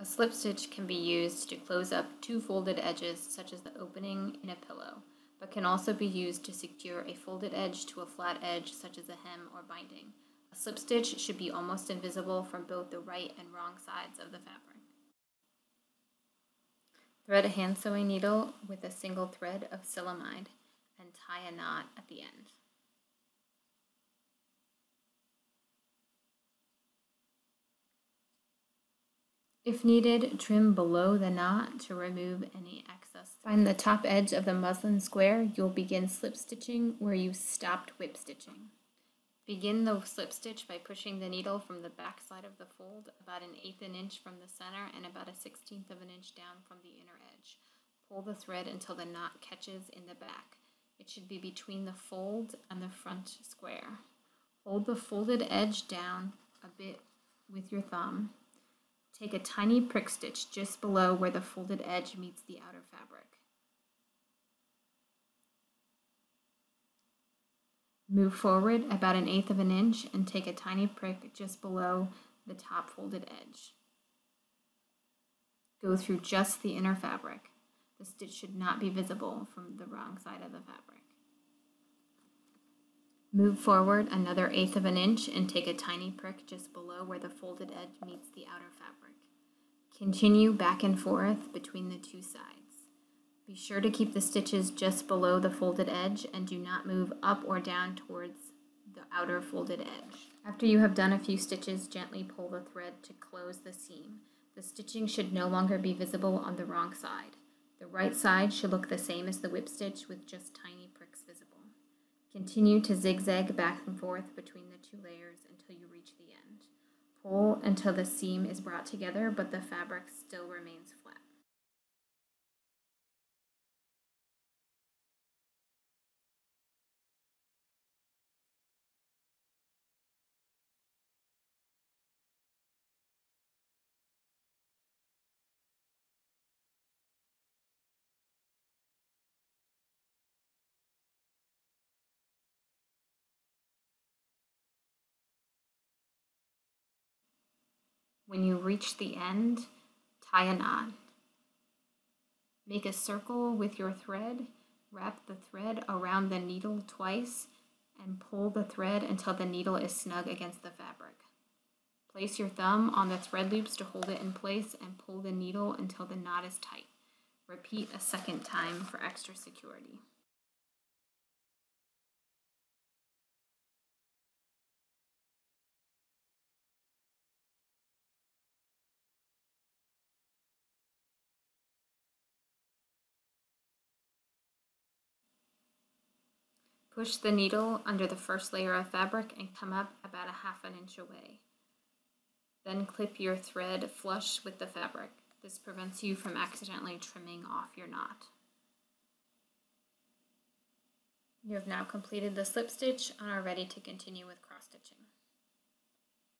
A slip stitch can be used to close up two folded edges, such as the opening in a pillow, but can also be used to secure a folded edge to a flat edge, such as a hem or binding. A slip stitch should be almost invisible from both the right and wrong sides of the fabric. Thread a hand sewing needle with a single thread of silamide and tie a knot at the end. If needed, trim below the knot to remove any excess. Find the top edge of the muslin square. You'll begin slip stitching where you stopped whip stitching. Begin the slip stitch by pushing the needle from the back side of the fold about an eighth an inch from the center and about a sixteenth of an inch down from the inner edge. Pull the thread until the knot catches in the back. It should be between the fold and the front square. Hold the folded edge down a bit with your thumb Take a tiny prick stitch just below where the folded edge meets the outer fabric. Move forward about an eighth of an inch and take a tiny prick just below the top folded edge. Go through just the inner fabric. The stitch should not be visible from the wrong side of the fabric. Move forward another eighth of an inch and take a tiny prick just below where the folded edge meets the outer fabric. Continue back and forth between the two sides. Be sure to keep the stitches just below the folded edge and do not move up or down towards the outer folded edge. After you have done a few stitches, gently pull the thread to close the seam. The stitching should no longer be visible on the wrong side. The right side should look the same as the whip stitch with just tiny. Continue to zigzag back and forth between the two layers until you reach the end. Pull until the seam is brought together but the fabric still remains flat. When you reach the end, tie a knot. Make a circle with your thread, wrap the thread around the needle twice, and pull the thread until the needle is snug against the fabric. Place your thumb on the thread loops to hold it in place and pull the needle until the knot is tight. Repeat a second time for extra security. Push the needle under the first layer of fabric and come up about a half an inch away. Then clip your thread flush with the fabric. This prevents you from accidentally trimming off your knot. You have now completed the slip stitch and are ready to continue with cross stitching.